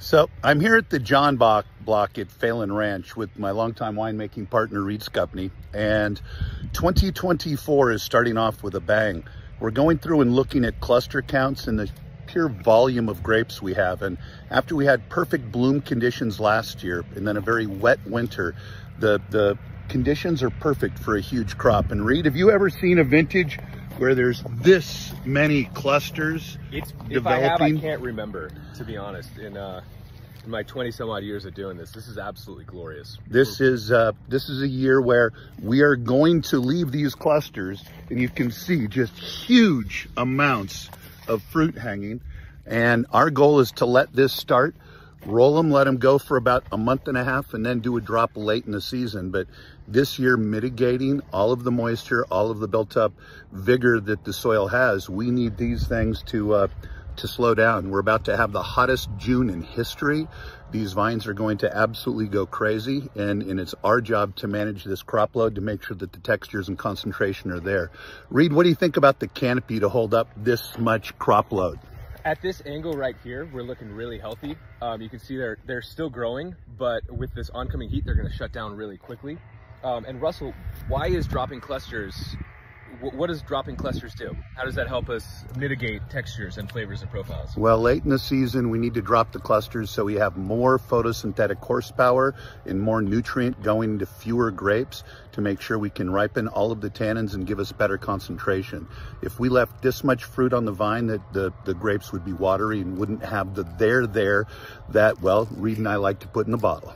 So I'm here at the John Bach block at Phelan Ranch with my longtime winemaking partner, Reed Skupny. And 2024 is starting off with a bang. We're going through and looking at cluster counts and the pure volume of grapes we have. And after we had perfect bloom conditions last year and then a very wet winter, the, the conditions are perfect for a huge crop. And Reed, have you ever seen a vintage where there's this many clusters it's, developing? If I have, I can't remember, to be honest. In, uh, in my 20 some odd years of doing this, this is absolutely glorious. This is uh, this is a year where we are going to leave these clusters, and you can see just huge amounts of fruit hanging. And our goal is to let this start roll them, let them go for about a month and a half, and then do a drop late in the season. But this year, mitigating all of the moisture, all of the built up vigor that the soil has, we need these things to uh, to slow down. We're about to have the hottest June in history. These vines are going to absolutely go crazy, and, and it's our job to manage this crop load to make sure that the textures and concentration are there. Reed, what do you think about the canopy to hold up this much crop load? At this angle right here, we're looking really healthy. Um, you can see they're, they're still growing, but with this oncoming heat, they're gonna shut down really quickly. Um, and Russell, why is dropping clusters what does dropping clusters do? How does that help us mitigate textures and flavors and profiles? Well, late in the season, we need to drop the clusters so we have more photosynthetic horsepower and more nutrient going into fewer grapes to make sure we can ripen all of the tannins and give us better concentration. If we left this much fruit on the vine, that the, the grapes would be watery and wouldn't have the there there that, well, Reed and I like to put in the bottle.